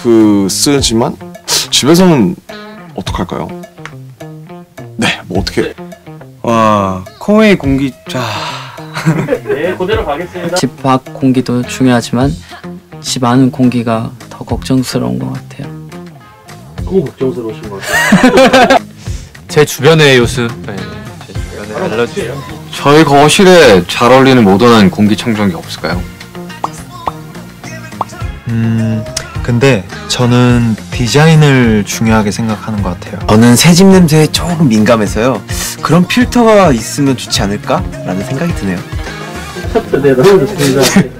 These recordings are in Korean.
마스크 쓰지만 집에서는 어떡할까요? 네, 뭐 어떻게 와 코웨이 공기 자집밖 공기도 중요하지만 집안 공기가 더 걱정스러운 것 같아요. 제 주변의 요수. 네, 제 주변의 알러지. 저희 거실에 잘 어울리는 모던한 공기청정기 없을까요? 음, 근데 저는 디자인을 중요하게 생각하는 것 같아요. 저는 새집 냄새에 조금 민감해서요. 그런 필터가 있으면 좋지 않을까라는 생각이 드네요. 호웨이의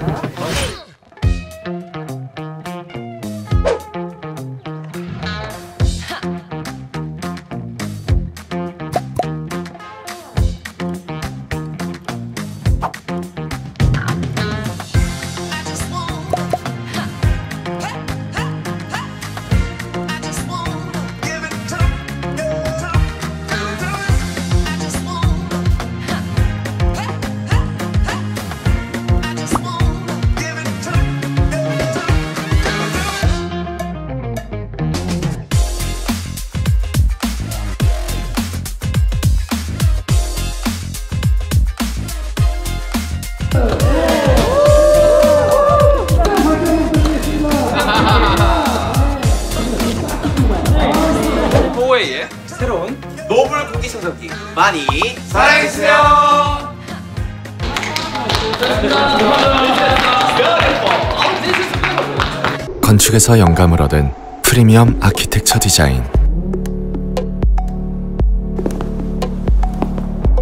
건축에서 영감을 얻은 프리미엄 아키텍처 디자인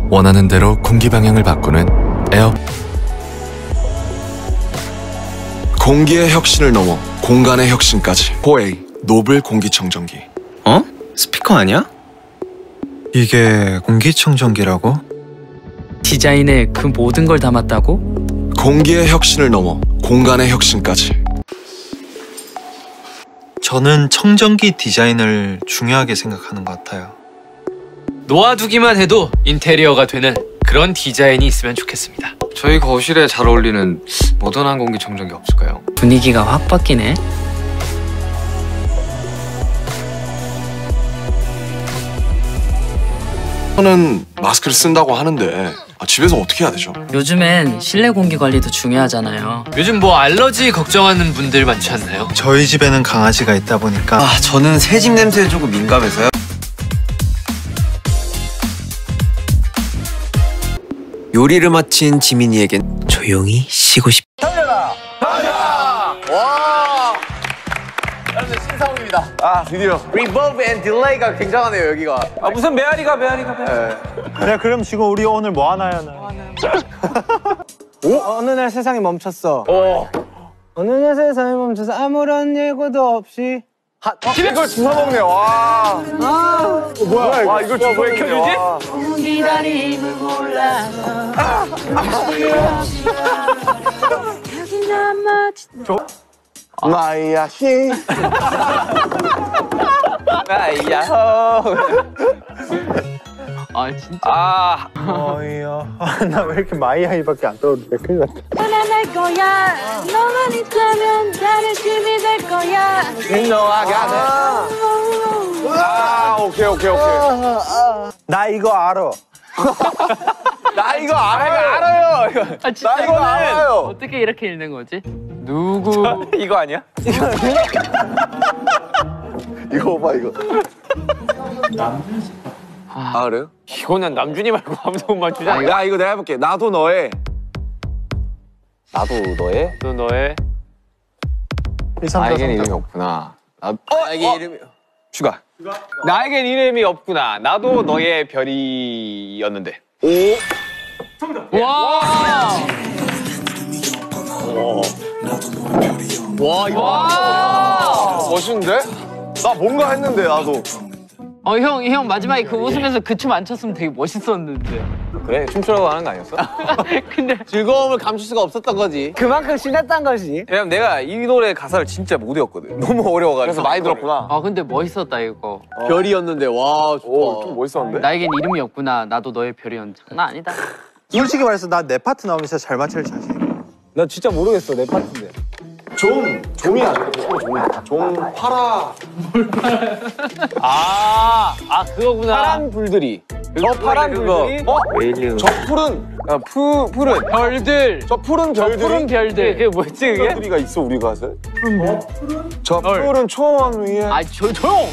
원하는 대로 공기 방향을 바꾸는 에어 공기의 혁신을 넘어 공간의 혁신까지 코웨이 노블 공기청정기 어? 스피커 아니야? 이게 공기청정기라고? 디자인에 그 모든 걸 담았다고? 공기의 혁신을 넘어 공간의 혁신까지 저는 청정기 디자인을 중요하게 생각하는 것 같아요. 놓아두기만 해도 인테리어가 되는 그런 디자인이 있으면 좋겠습니다. 저희 거실에 잘 어울리는 모던한 공기 청정기 없을까요? 분위기가 확 바뀌네. 저는 마스크를 쓴다고 하는데 아, 집에서 어떻게 해야 되죠? 요즘엔 실내 공기 관리도 중요하잖아요. 요즘 뭐 알러지 걱정하는 분들 많지 않나요? 저희 집에는 강아지가 있다 보니까 아, 저는 새집 냄새에 조금 민감해서요. 요리를 마친 지민이에겐 조용히 쉬고 싶. 아 드디어. reverb and delay가 굉장하네요 여기가. 아 무슨 메아리가 메아리가 메아리 그래 그럼 지금 우리 오늘 뭐 하나 하나? 오? 어느 날 세상이 멈췄어. 어느 날 세상이 멈춰서 아무런 예고도 없이 하, 어? 이걸 주워 먹네 와. 아, 어, 뭐야 와 이걸 주워 왜 켜주지? 마이야 씨 마이야 호아 진짜. 아 어이야. 나 왜 이렇게 마이아이밖에 안 떠오르는데 큰일 났다. 떠나갈 거야 너만 있다면 다른 집이 될 거야 인정하게 하네. 아, 오케이, 오케이, 오케이. 나 이거 알아. 나 이거 알아요. 알아요. 이거. 아 진짜 나 이거 알아요. 어떻게 이렇게 읽는 거지? 누구? 이거 아니야? 이거 봐, 이거. 아, 그래요? 이거는 남준이 말고 아무도 못 맞추잖아. 야, 이거 내가 해볼게. 나도 너의. 나도 너의? 너 너의 1, 3, 4, 나에겐 이름이 없구나. 나, 나에게 이름이 슈가. 나에겐 이름이 없구나. 나도 너의 별이었는데. 와. 와 이거. 멋있는데? 나 뭔가 했는데, 나도. 어 형 형 마지막에 그 웃으면서 그 춤 안 췄으면 되게 멋있었는데. 그래, 춤추라고 하는 거 아니었어? 근데 즐거움을 감출 수가 없었던 거지. 그만큼 신났단 거지. 왜냐면 내가 이 노래 가사를 진짜 못 외웠거든. 너무 어려워가지고. 그래서 많이 들었구나. 아 근데 멋있었다 이거. 별이었는데, 와, 좋다. 오, 좀 멋있었는데? 나에겐 이름이 없구나. 나도 너의 별이었는데. 장난 아니다. 솔직히 말해서 나 내 파트 나오면 진짜 잘 맞출 자신. 나 진짜 모르겠어, 내 파트인데. 종, 종이 아니야? 종, 종 파라. 아, 아 그거구나. 파란 불들이. 저 파란 불들이. 어? 저 푸른. 아, 푸, 푸른. 별들. 저 푸른 별들이. 푸른 별들. 그게 뭐지 그게? 별들이가 있어, 우리 가사에? 푸른 뭐? 저 푸른 초원 위에. 아 조, 조용.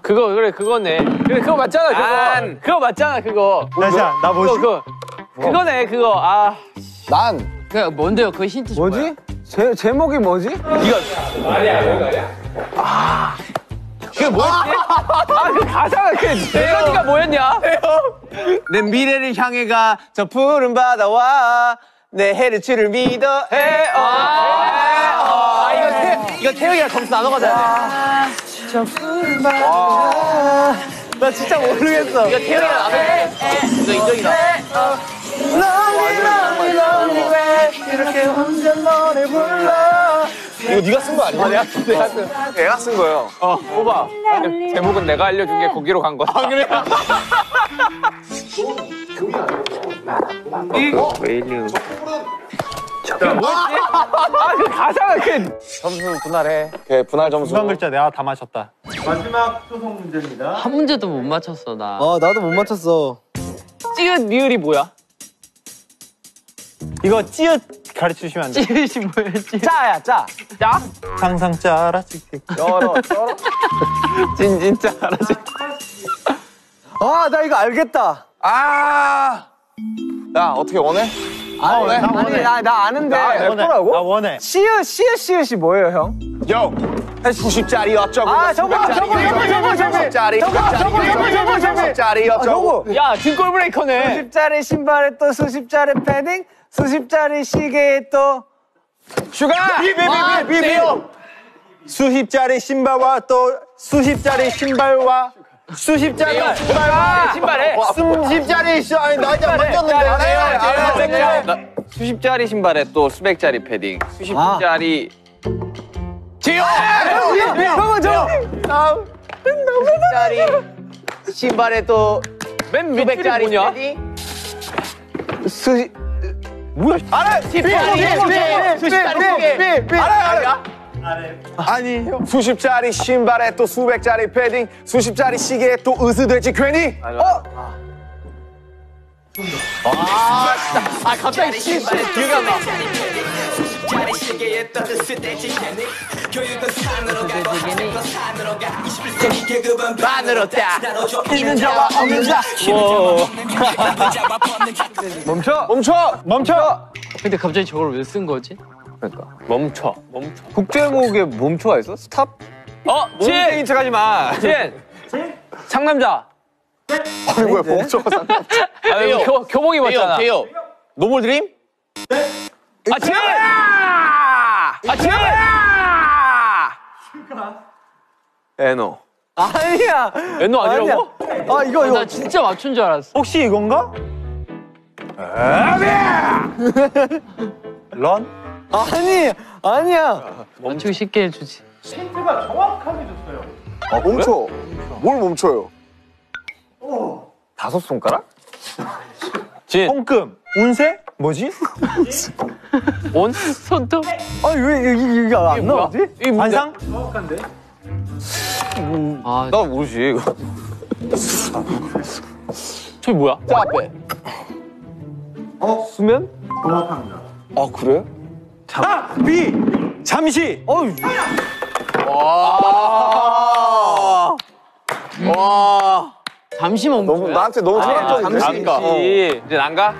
그거 그래 그거네. 그래 그거 맞잖아 그거. 난. 그거 맞잖아 그거. 다시야, 나 그거 뭐지? 그거. 그거네 그거. 아. 난. 그 뭔데요? 그 힌트 좀 뭐지? 제, 제목이 뭐지? 그게 뭐였지? 아 그 가사가 그 멜로디가 뭐였냐? 내 미래를 향해 가, 저 푸른 바다와 내 해를 치를 믿어. 해, 어, 아 이거 태, 이거 태영이랑 점수 나눠 가자. 나 진짜 모르겠어. 이거 태영이랑 나눠 가자. 이거 인정이다. 이 거 네가 쓴 거 아니야? 내가 쓴, 내가 쓴. 내가 쓴 거예요. 어 뽑아. 제목은 내가 알려준 게 거기로 간 거야. 아 그래? 아그 가사가 그 점수 분할해. 오케이, 분할 점수. 수상 글자 내가 다 맞췄다. 한 문제도 못 맞췄어 나. 어, 나도 못 맞췄어. 찌읒 미을이 뭐야? 이거 찌읒 가르쳐 주시면 안 돼? 찌릿이 뭐였지? 짜야, 짜. 야? 상상 짜라 찍찍. 열어, 열어. 진 진짜 알아지. 아, 나 이거 알겠다. 아. 야, 어떻게 원해? 아, 원해? 아니, 나, 나 아는데. 나 원해. 나 원해. 시읒, 시읒, 시읒이 뭐예요, 형? 요! 90짜리 어쩌고. 아, 저거, 저거, 저거, 저거, 저거. 90짜리, 저거, 저거, 저거, 저거, 저거. 90짜리 어쩌고. 야 등골 브레이커네. 수십짜리 신발에 또 수십짜리 패딩, 수십짜리 시계에 또 슈가! 비비비비비비요! 수십짜리 신발과 또 수십짜리 신발과 수십짜리 신발과 신발에. 수십짜리 시 아니 나 이제 만졌는데. 나 수십짜리 신발에 또 수백짜리 패딩. 수십짜리. 지효! 형은 저 수십짜리 신발에 또 맨 밑줄이 뭐냐? 수십 알아! 알아! 아니 형. 수십짜리 신발에 또 수백짜리 패딩, 수십짜리 시계에 또 으스대지 괜히. 어? 아. 갑자기 기억이 안 나. 반으로 딱 있는 자와 없는 자. 멈춰! 멈춰! 멈춰! 근데 갑자기 저걸 왜 쓴 거지? 멈춰. 멈춰. 곡 제목에 멈춰가 있어? Stop? 어 진. 인 척하지 마. 진. 상남자. 아니 뭐야 멈춰가 상. 아 이거 교, 교복 입었잖아. 대요. 노멀 드림? 아 진. 아 진. 에노. 아니야. 엔노 아니라고? 아 이거 나 이거 진짜 맞춘 줄 알았어. 혹시 이건가? 런? 아니 아니야. 맞추기 쉽게 해주지. 아 멈춰. 뭘 멈춰요? 다섯 손가락? 진. 손금. 운세? 뭐지? 온 손톱. 아니 왜 이게, 이게 안 나오지? 이게 뭔데? 관상? 아, 나 모르지 이거. 저기 뭐야? 자 앞에. 어? 수면? 아 그래? 아! 비! 잠시! 어휴. 와. 와. 잠시만 너무 나한테 너무 철학적인데. 잠시. 어. 이제 안 가?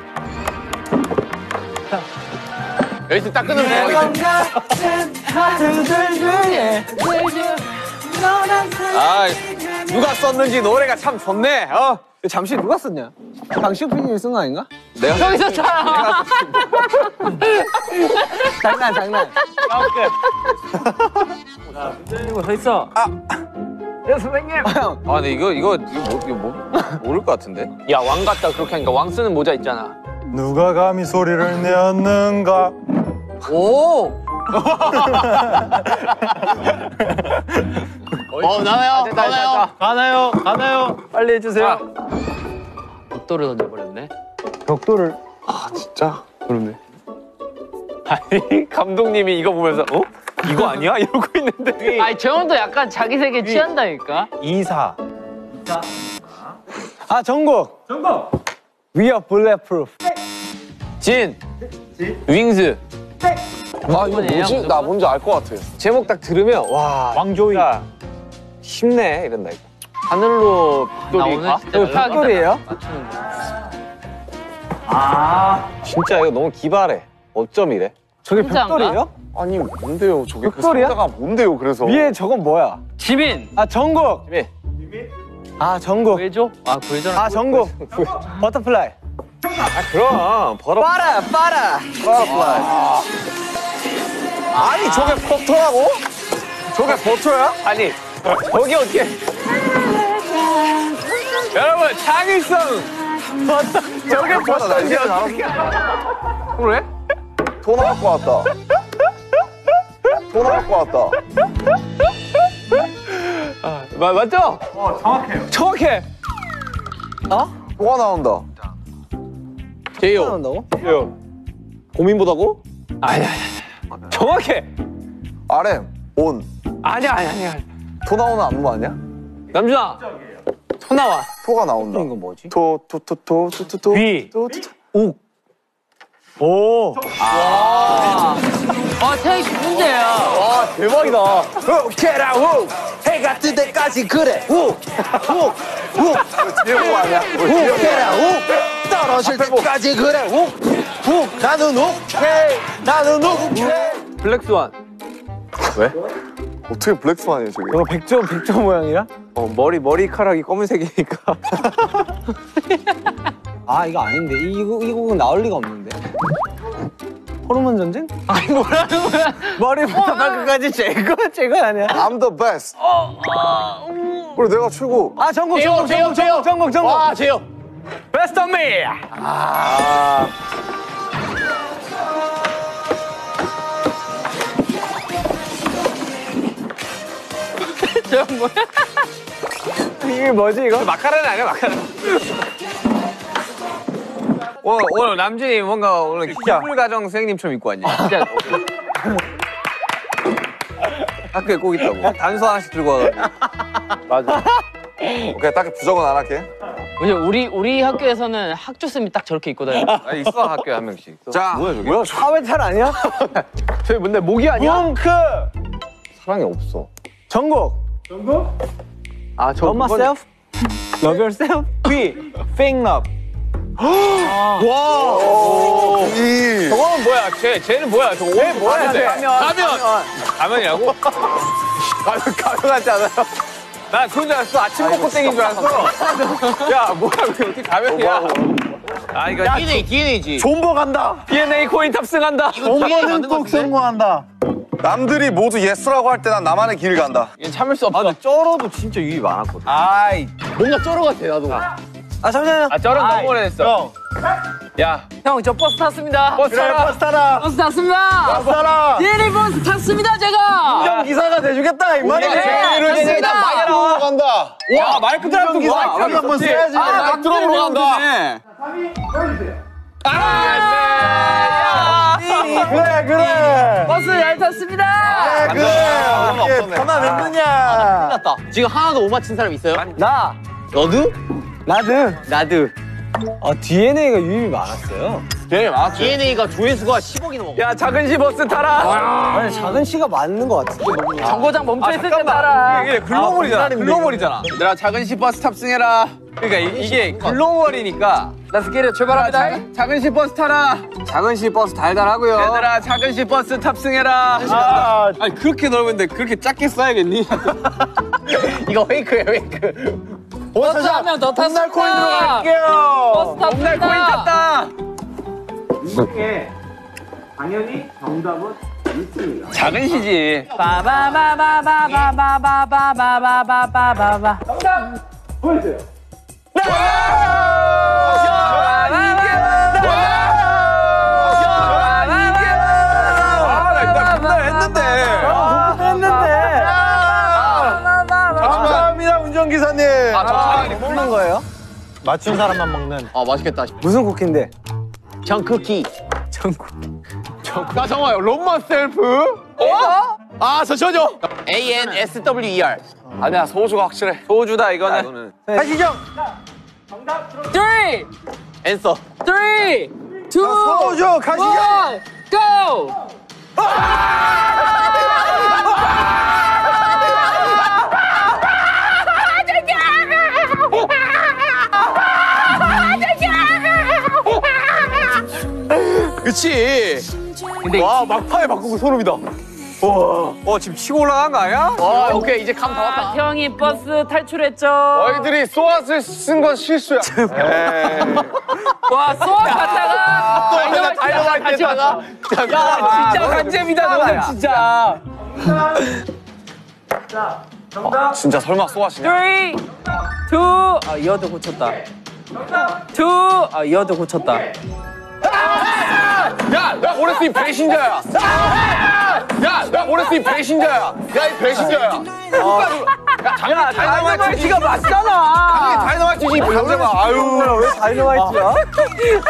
여기서 딱 끊으면 되겠다. 아, 누가 썼는지 노래가 참 좋네. 어. 잠시 누가 썼냐? 당신 PD님이 쓴 거 아닌가? 내가 저기 썼잖아. 장난 장난. 이거 서 있어. 아, 근데 이거 이거 이거, 뭐, 이거 뭐, 모를 것 같은데. 야, 왕 같다. 그렇게 하니까 왕 쓰는 모자 있잖아. 누가 감히 소리를 내었는가? 오! 어, 나와요. 나와요. 가나요? 가나요? 빨리 해주세요. 벽돌을 던져버렸네. 벽돌을. 아 진짜? 그러네. 아니 감독님이 이거 보면서 어? 이거 아니야? 이러고 있는데. 아니, 저 형도 약간 자기 세계 취한다니까? 이사. 아 정국. 정국. We are bulletproof. 진. 윙즈. 아 이거 뭐지? 나 뭔지 알 것 같아. 제목 딱 들으면 와. 왕조이. 쉽네 이런다 이거. 하늘로 벽돌이 오늘 가? 진짜 이거 벽돌이에요? 아 진짜 이거 너무 기발해. 어쩜 이래? 저게 진짜 안 가? 아니 뭔데요 저게 벽돌이야? 그 상자가 뭔데요 그래서 위에 저건 뭐야? 지민! 아 정국. 아 정국. 구해줘? 아, 구해줘라. 아 정국. 버터플라이. 아 그럼 버터. 빠라 빠라. 버터플라이. 아니 저게 버터라고? 저게 버터야? 아니 저게 어떻게? 여러분 창의성. 버터. 저게 버터인지 어떻게? 그래? 토 나올 것 같다 토 나올 것 같다 마, 맞죠? 어 정확해요. 정확해. 토가 나온다 제이요. 나온다고? 제이요. 고민보다고? 아니 아니. 정확해. RM 온 아니야 아니야 아니야. 토 나오는 안무 아니야? 남준아. 토 나와. 토가 나온다 이거 뭐지? 토 토 토 토 토 토 토 비. 토토 옥. 오. 아, 태양이 문제야. 와 대박이다. 오케라 우. 해가 뜰 때까지 그래. 우. 우. 우. 제목 아니야? 오케라 우. 떨어질 때까지 그래. 우. 우. 나는 오케이. 나는 오케이. 블랙스완. 어떻게 블랙스완이에요 저게 이거 백조 백조 모양이야? 어 머리 머리카락이 검은색이니까. 아 이거 아닌데 이거 이 곡은 나올 리가 없는데. 호르몬 전쟁? 아니 뭐라는 거야? 머리부터 발끝까지 제거 제거 아니야? I'm the best 그래 내가 최고 아 전국 전국 전국. 전국 전국 전국. 와, 제요. 베스트 미. 아. 저 뭐야? 이게 뭐지 이거? 마카레나 아니야 마카레나. 오늘, 오늘 남준이 뭔가 오늘 기술 가정 선생님처럼 입고 왔냐? 진짜. 학교에 꼭 있다고. 단수 하나씩 들고 와가지고. 맞아. 오케이 딱 부정은 안 할게 왜냐 우리 우리 학교에서는 학주 쌤이 딱 저렇게 입고 다녀. 아 있어 학교에 한 명씩. 자 뭐야 저게? 뭐야 사회탈 아니야? 저기 뭔데 모기 아니야? 뭉크. 사랑이 없어 전국. 전국? 아, 저 Love myself. Love yourself. We. Fake love. 와. 이 저거는 뭐야? 쟤, 쟤는 뭐야? 저거 쟤 뭐야? 쟤? 가면. 가면. 가면이라고? 가면, 가면 같지 않아요? 난 그런 줄 알았어. 아침 먹고 땡긴 줄 알았어. 야, 뭐야? 왜 어떻게 가면이야? 아, 이거 DNA, DNA지. 존버 간다. DNA 코인 탑승한다. 존버는 꼭 성공한다. 남들이 모두 yes라고 할 때 난 나만의 길을 간다 이건 참을 수 없어. 아, 근데 쩔어도 진짜 유입 많았거든. 아이. 뭔가 쩔어 같아 나도. 아 잠시만요. 아 저런 너무 오래됐어. 야 형 저 버스 탔습니다. 버스 타라. 버스 타라. 버스 탔습니다. 버스 타라. DNA 버스 탔습니다 제가. 운전 기사가 돼주겠다 이 말이지. 제대로 해서 나 Mic Drop으로 간다. 와 Mic Drop도 기사 뭐야? 한번 써야지. 아, Drop으로 간다. 그래 그래. 버스 잘 탔습니다. 그래 그래. 이게 편안했느냐. 지금 하나도 못 맞힌 사람 있어요? 나. 너도? 나도. 나도. 아 DNA가 유입이 많았어요. 네 맞지. DNA가 조회수가 10억이 넘어. 야 작은 시 버스 타라. 아니 작은 씨가 맞는 것 같은데. 정거장 멈춰 있을 때 따라. 이게 글로벌이잖아. 글로벌이잖아. 얘들아 작은 시 버스 탑승해라. 그러니까 이, 이게 글로벌이니까. 나스키리 출발합니다. 자, 작은 시 버스 타라. 작은 씨 버스 달달하고요. 얘들아 작은 시 버스 탑승해라. 아, 아니 그렇게 넓은데 그렇게 작게 써야겠니? 이거 페이크예요, 페이크. 버스 한명더날 코인으로 탔습니다. 갈게요. 버스 탔습니다. 날 코인 탔다. 작은 시지. 바바바바바바바바바바바바바. 했는데. 감사합니다 운전기사님. 아, 저 먹는 거예요? 맞춘 사람만 먹는. 아, 맛있겠다. 무슨 쿠키인데? 전 쿠키. 나 정말 롬마 셀프? 어? 아, 저 저죠. A N S W E R. 아니야, 소주가 확실해. 소주다 이거는. 가시죠. Three, 앤서. three, two, 소주 가시죠. one, go. 그치. 근데 와, 막판에 바꾸고 소름이다. 와, 어, 지금 치고 올라간 거 아니야? 와, 오케이. 이제 감다 아, 왔다. 형이 버스 탈출했죠. 너희들이 소아을 쓴건 실수야. 와, 수학 갔다가 다이너마이트 같이 왔어. 야, 진짜 간잼이다, 너는 진짜. 진짜 설마 소아시냐? Three, two, 아, 이어도 고쳤다. Two, 아, 이어도 고쳤다. 야, 나이 배신자야. 야, 나이 배신자야. 야, 이 배신자야. 야, 다이너마이트가 맞잖아. 다이너마이트지, 강제가. 아유, 왜 다이너마이트야?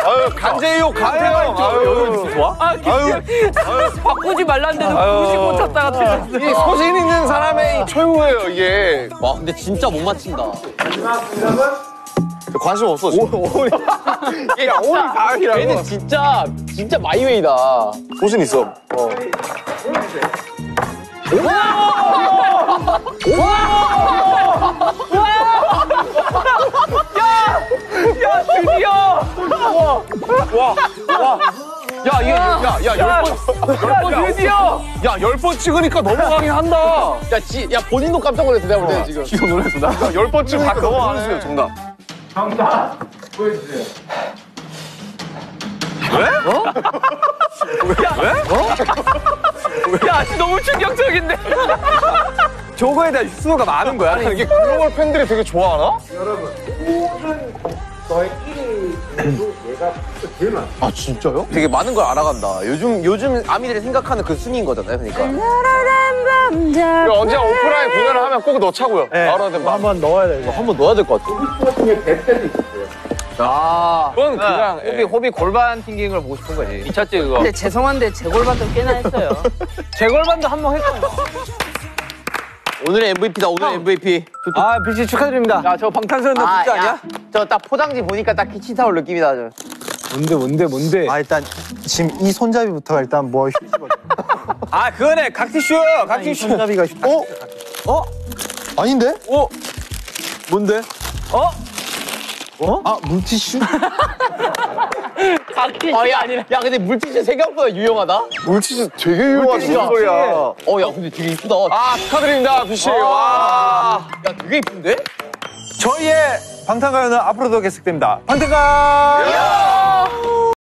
아유, 간제요, 간제요. 아유, 좋아? 아, 진짜. 바꾸지 말랐는데도 굳이 고쳤다가 틀렸어. 이 소신 있는 사람의 이 최후예요, 이게. 와, 근데 진짜 못 맞힌다. 관심 없어, 지금. 야, 오늘 가을이라고. 얘는 진짜, 진짜 마이웨이다. 소신 있어. 드디어! 야, 이게, 야, 야, 열 번. 어, 드디어! 야, 열 번 찍으니까 넘어가긴 한다. 야, 지, 야, 본인도 깜짝 놀랐어, 내가 볼 때는 지금. 지금 놀랐어. 나. 열 번쯤 다 넘어가네. 정답. 정답 보여주세요. 왜? 어? 야, 왜? 어? 야, 너무 충격적인데. 저거에 대한 수가 많은 거야. 아니, 이게 글로벌 팬들이 되게 좋아하나? 여러분, 모든 너의 1위 아 진짜요? 되게 많은 걸 알아간다. 요즘, 요즘 아미들이 생각하는 그 순위인 거잖아요, 그러니까. 이거 언제 오프라인 공연을 하면 꼭 넣자고요. 네. 알아야 된다. 한번 넣어야 돼 이거. 한번 넣어야 될 것 같아. 아, 그건 그냥 호비, 호비 골반 튕기는 걸 보고 싶은 거지. 미쳤지 그거. 근데 죄송한데 재골반도 꽤나 했어요. 재골반도 한 번 했거든요. 오늘의 MVP다, 오늘의 MVP. 아 비치 축하드립니다. 야, 저 방탄소년단 아, 진짜 아니야? 저 딱 포장지 보니까 딱 키친타올 느낌이다. 저. 뭔데 뭔데 뭔데? 아 일단 지금 이 손잡이부터가 일단 뭐 휴지거든. 아, 그거네. 각티슈. 이 각티슈. 손잡이가 휴. 어? 어? 아닌데? 어? 뭔데? 어? 어? 아 물티슈? 각기 어, 야, 아니라. 야, 근데 물티슈 생각보다 유용하다? 물티슈 되게 유용하지. 물티슈 소리야. 어, 야, 근데 되게 이쁘다. 아, 축하드립니다, 비씨. 와. 야, 되게 이쁜데? 저희의 방탄가요는 앞으로도 계속됩니다. 방탄가.